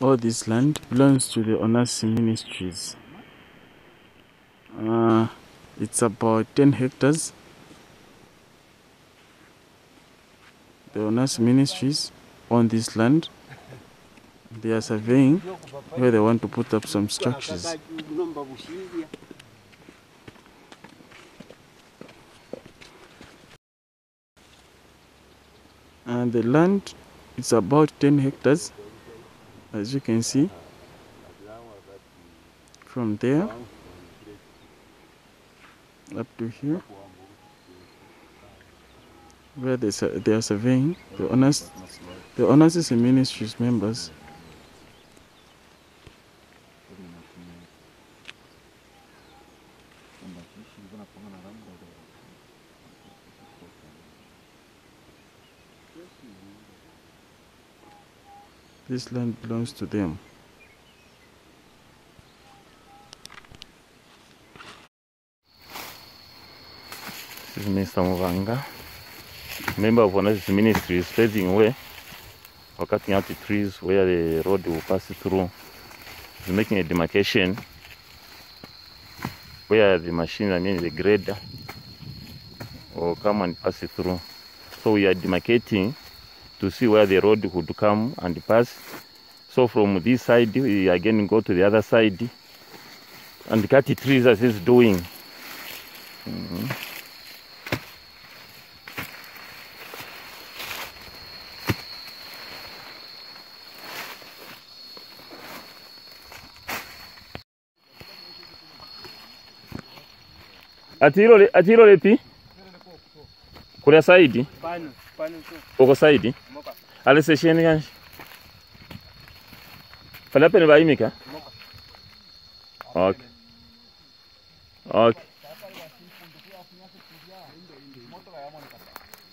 all this land belongs to the Onasi Ministries. Uh, it's about 10 hectares. The Onasi Ministries own this land. They are surveying where they want to put up some structures. And the land is about 10 hectares, as you can see from there up to here where they, they are surveying the owners the owners is ministries members this land belongs to them This is Mr. Muvanga, member of Onassis Ministry, is paving way or cutting out the trees where the road will pass through. He's making a demarcation where the machine, I mean the grader, will come and pass it through. So we are demarcating to see where the road would come and pass. So from this side, we again go to the other side and cut trees as he's doing. Mm -hmm. Atiro atiro lepi? Kulia saidi? Pano, pano tu. Uko saidi? Moka. Ale sesheni kanji? Fala pene bayimika? Moka. Okay. Okay.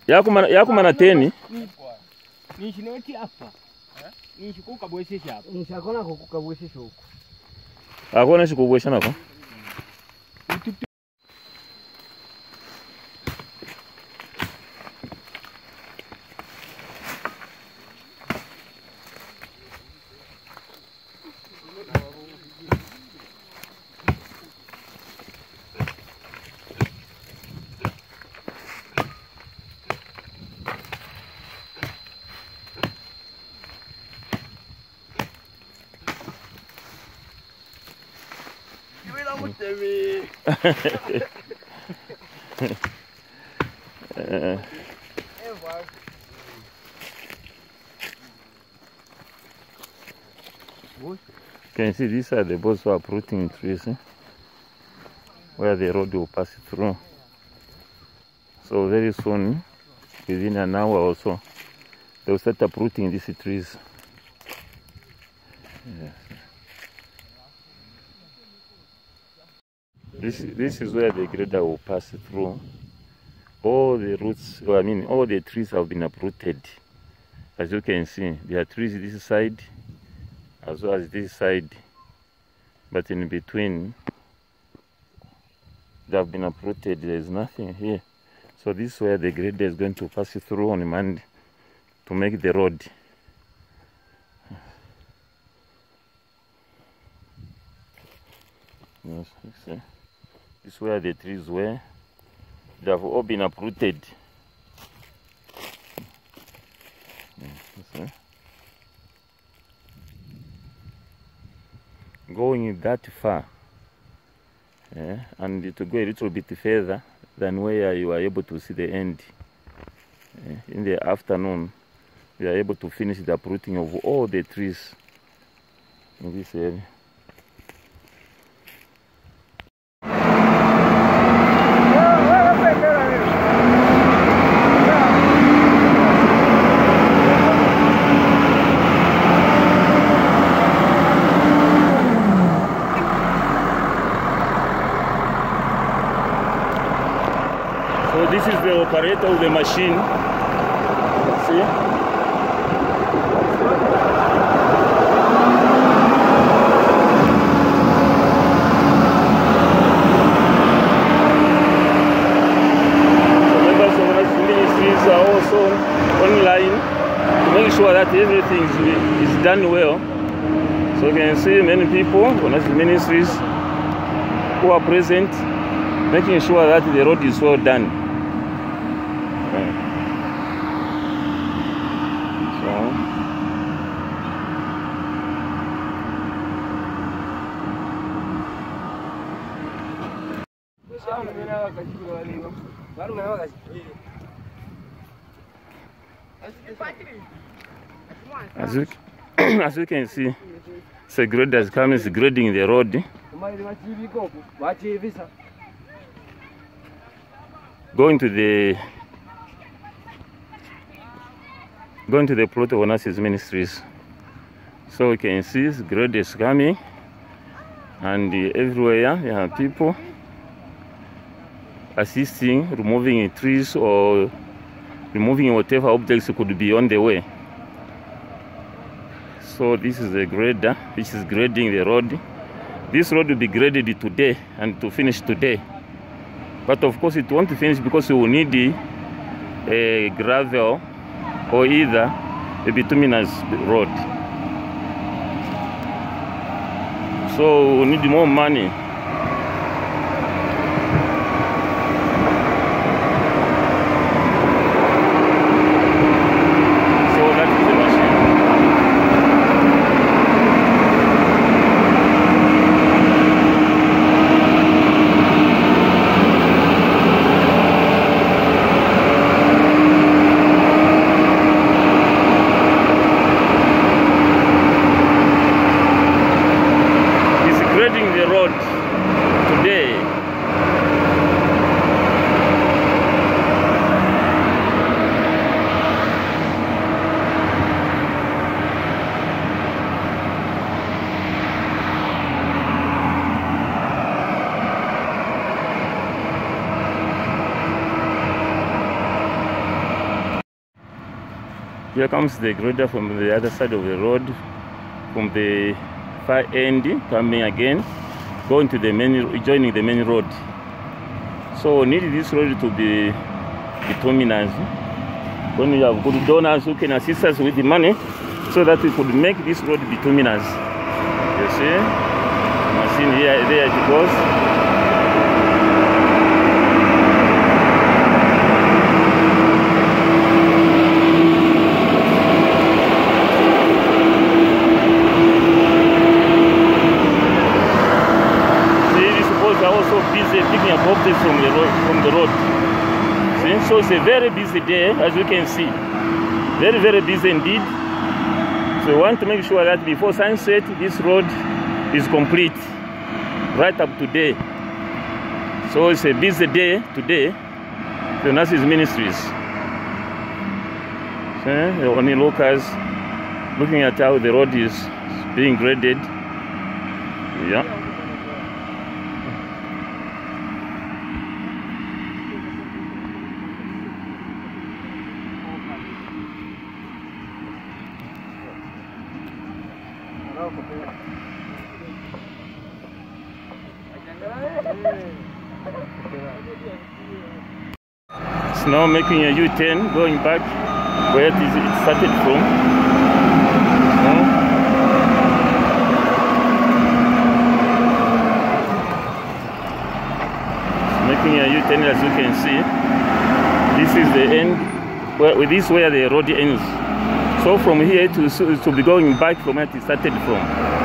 Yakumana yakumana teni? Nishinoti apa. Nishikuka bwesesha apa. Nishakona kukuka bwesesha huko. Akona shikubwesha nako? Iwila mutemi. Eh, Eva. Can you see these are the boats who are uprooting trees eh? where the road will pass through. So very soon, within an hour or so, they will start uprooting these trees. Yes. This, this is where the grader will pass through. All the roots, well, I mean, all the trees have been uprooted. As you can see, there are trees this side as well as this side. But in between, they have been uprooted. There is nothing here. So this is where the grader is going to pass through on Monday to make the road. Yes. This is where the trees were. They have all been uprooted. See. going that far eh, and to go a little bit further than where you are able to see the end. Eh, in the afternoon, we are able to finish the uprooting of all the trees in this area. So this is the operator of the machine. See? Members of the ministries are also online to make sure that everything is, is done well So you can see many people, Onassis ministries, who are present, making sure that the road is well done. Okay. So, as you, as you can see, the grader is coming, is grading the road, going to the going to the plot of Onassis Ministries. So you can see grade is coming, and uh, everywhere there are people assisting, removing trees or removing whatever objects could be on the way. So this is the grader which is grading the road. This road will be graded today and to finish today. But of course it won't finish because we will need a gravel or either bituminous road. So we need more money. Here comes the grader from the other side of the road, from the far end, coming again, going to the main, joining the main road. So we need this road to be bituminous. When we have good donors who can assist us with the money, so that we could make this road bituminous. You see, machine here, there it goes. See, these boys are also busy picking up objects from the road. From the road. So it's a very busy day, as you can see. Very, very busy indeed. So we want to make sure that before sunset, this road is complete, right up to day. So it's a busy day today. The Onassis Ministries. See, eh, the only locals looking at how the road is being graded. Yeah. Now making a U-turn going back where it, started from. It's making a U-turn as you can see. This is the end. Where, this is where the road ends. So from here to to be going back from where it started from.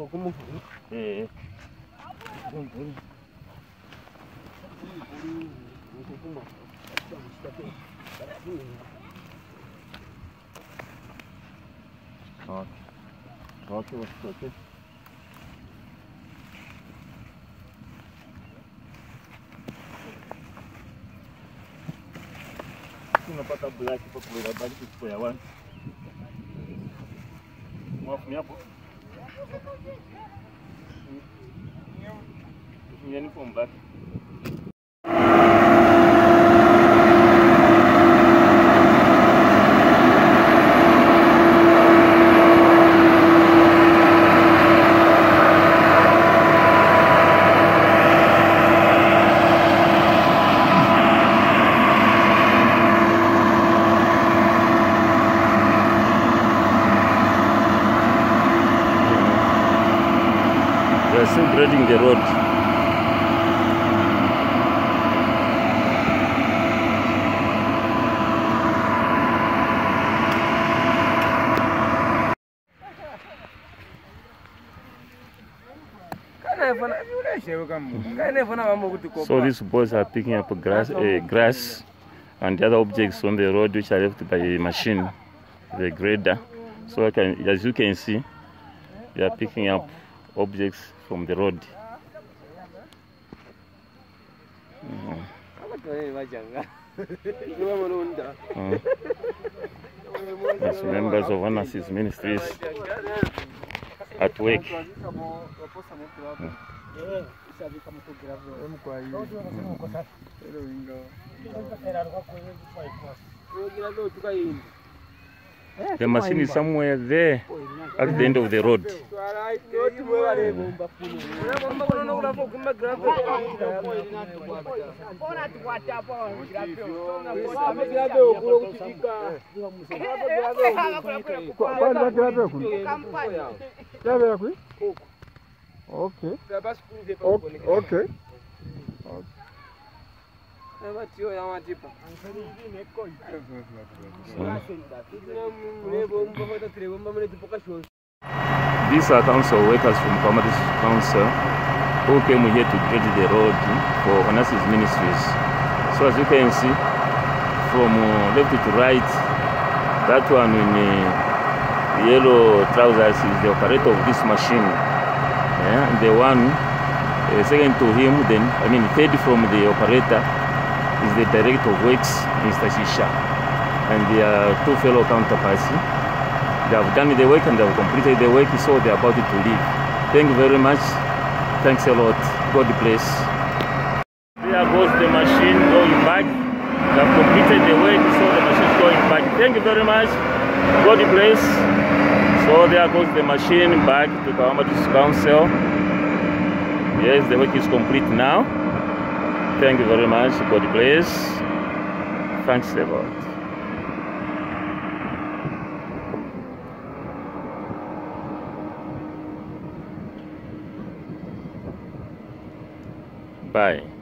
조금만 예. 이건 머리. 머리 조금만. 아, 정확히 봤을 때. на потом, блядь, поплыл, а бандит появан. Мах, меня будет. Ini yang pembat. So these boys are picking up grass, uh, grass and the other objects on the road which are left by a machine, the grader. So I can, as you can see, they are picking up objects from the road. Mm. Mm. as members of Anasis Ministries at work. The machine is somewhere there at the end of the road. Yabera kwi? Okay. Okay. These are council workers from Commerce Council who came here to grade the road for Onassis Ministries. So as you can see, from left to right, that one in uh, yellow trousers is the operator of this machine. Yeah, the one uh, second to him, then I mean third from the operator is the director of works, Mr. Shisha, and their two fellow counterparts. They have done the work and they have completed the work, so they are about to leave. Thank you very much. Thanks a lot. God bless. There goes the machine going back. They have completed the work, so the machine is going back. Thank you very much. God bless. So there goes the machine back to Kawamatis Council. Yes, the work is complete now. Thank you very much. God bless. Thanks a lot. Bye.